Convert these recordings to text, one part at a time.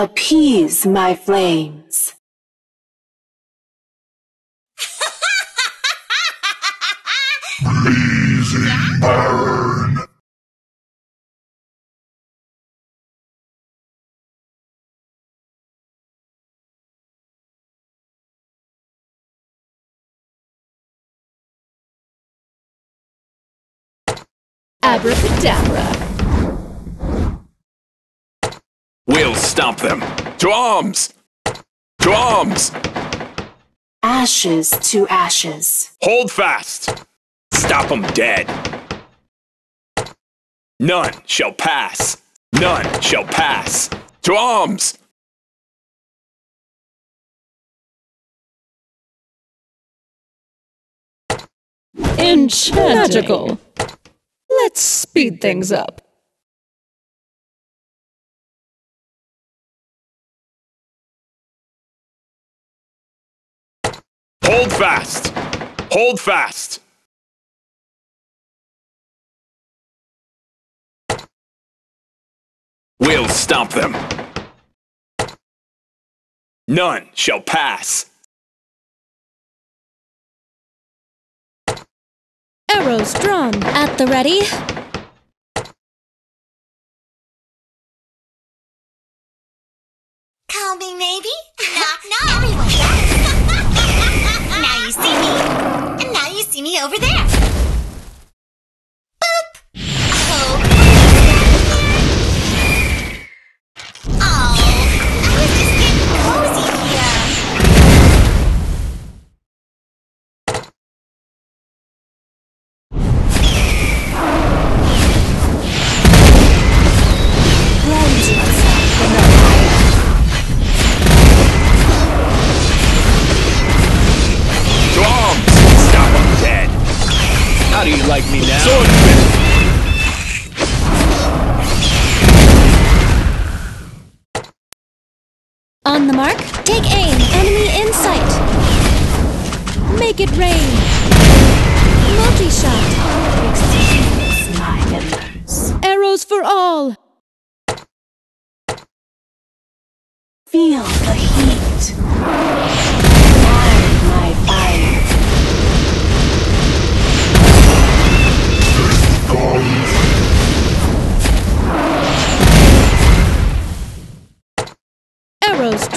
Appease my flames. Blazing burn! Abracadabra. We'll stomp them. To arms! To arms! Ashes to ashes. Hold fast! Stop them dead! None shall pass! None shall pass! To arms! Enchanting. Magical. Let's speed things up. Hold fast! Hold fast! We'll stomp them. None shall pass. Arrows drawn. At the ready. Call me maybe? Knock knock. Like me now? Sword On the mark. Take aim. Enemy in sight. Make it rain. Multi-shot. Experience my embers. Arrows for all. Feel the heat.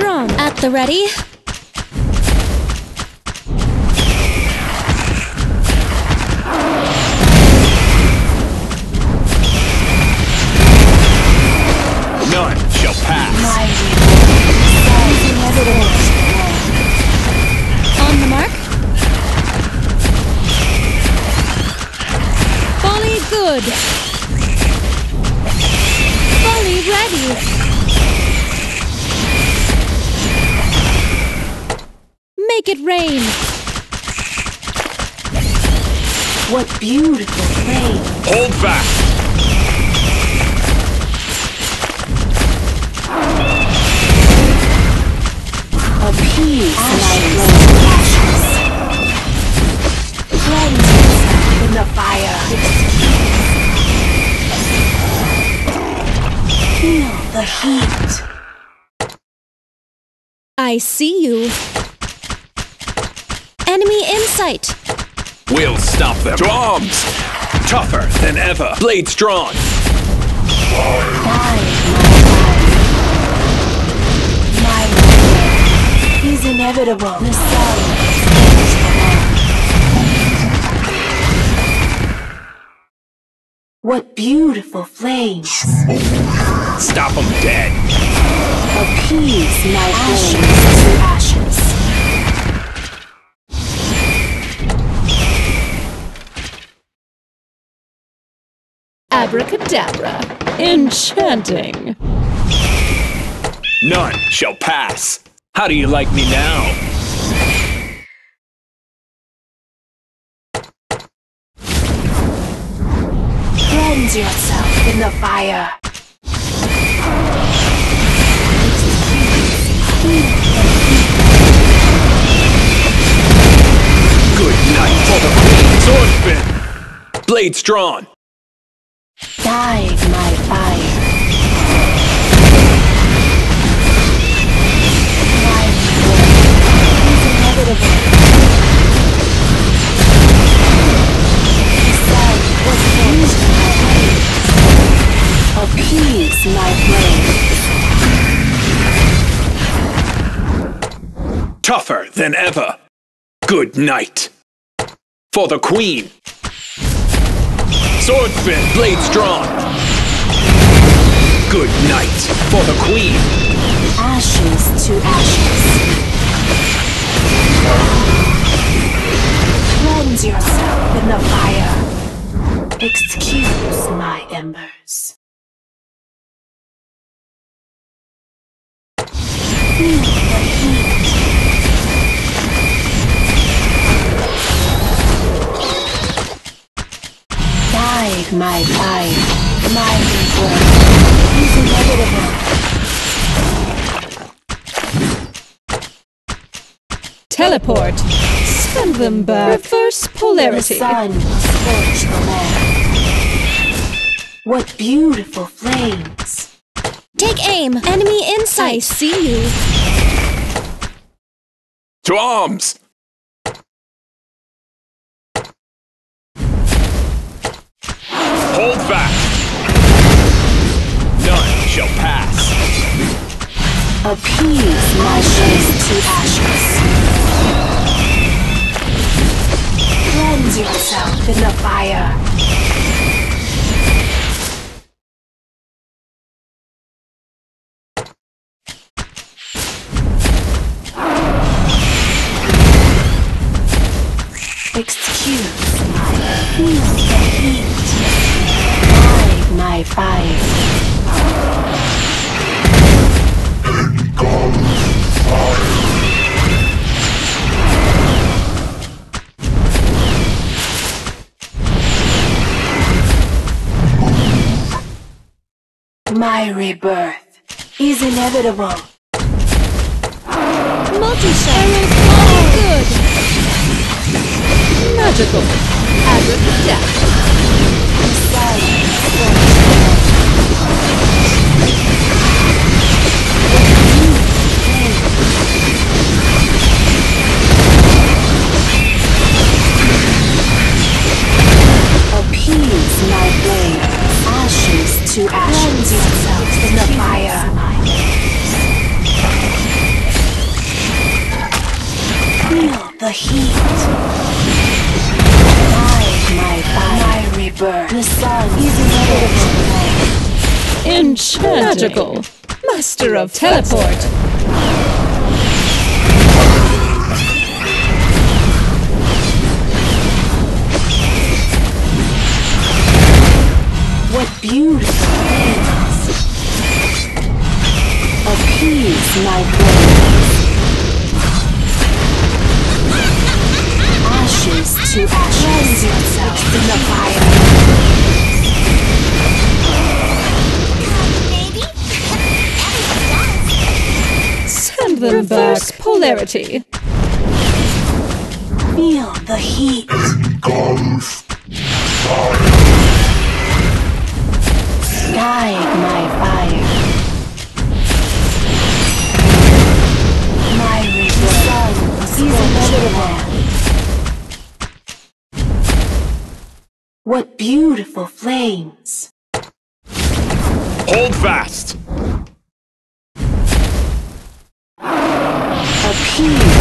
Drawn. At the ready. Make it rain. What beautiful flame. Hold fast! Appease my glowing ashes. Cleanse in the fire. Feel the heat. I see you. Enemy in sight. We'll stop them. To arms! Tougher than ever. Blades drawn. Guide my fire. My will is inevitable. The sun is What beautiful flames. Stop 'em dead. Appease my ashes to ashes. Abracadabra. Enchanting. None shall pass. How do you like me now? Cleanse yourself in the fire. Good night for the queen. Sword. Blades drawn. Guide my fire. Appease my blade. Tougher than ever. Good night. For the Queen. Sword spin, blades drawn. Good night. For the queen. Ashes to ashes. Cleanse yourself in the fire. Excuse my embers. Hmm. Guide my fire. My rebirth is inevitable. Teleport. Send them back. Reverse The polarity. sun scorched the land. What beautiful flames! Take aim. Enemy in sight. I see you. To arms! Hold fast! None shall pass. Appease my ashes to ashes. Cleanse yourself in the fire. Excuse my the my rebirth is inevitable. Multi-shot. Good. Magical. Abracadabra. The heat. My fire. My rebirth. The sun is inevitable. Enchanting. Magical. Master of teleport. What beautiful flames! Appease my blade. Cleanse in the fire. Maybe? Everyone does. Send them Reverse polarity. Feel the heat. Engulf. Guide my fire. My rebirth is inevitable. What beautiful flames! Hold fast! Appease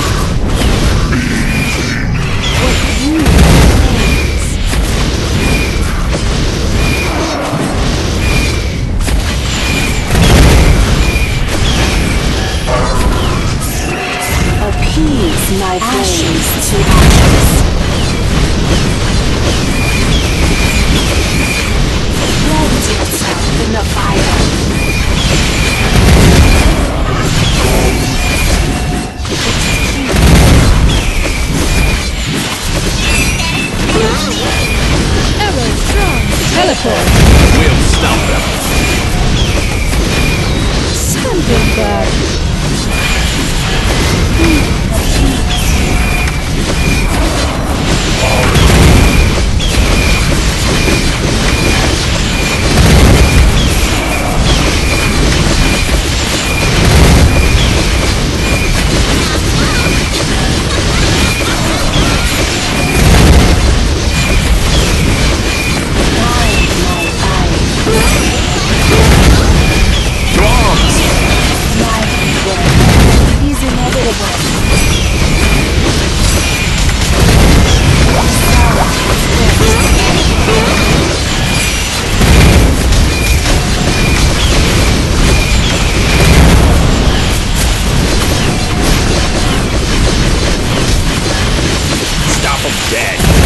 them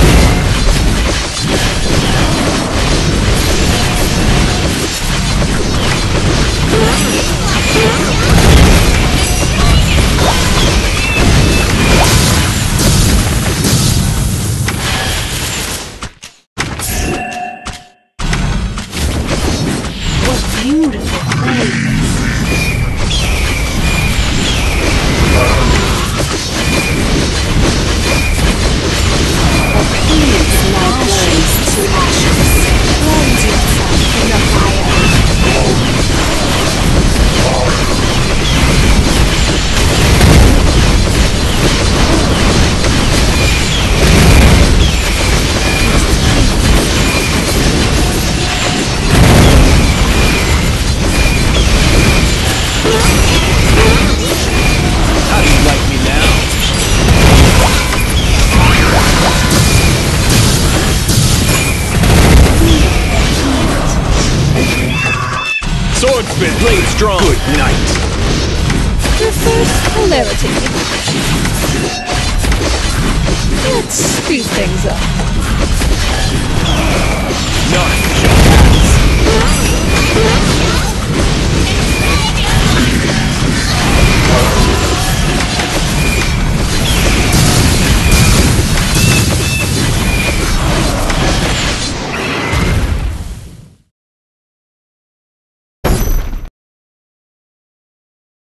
speed things up. None.